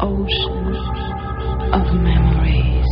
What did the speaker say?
ocean of memories.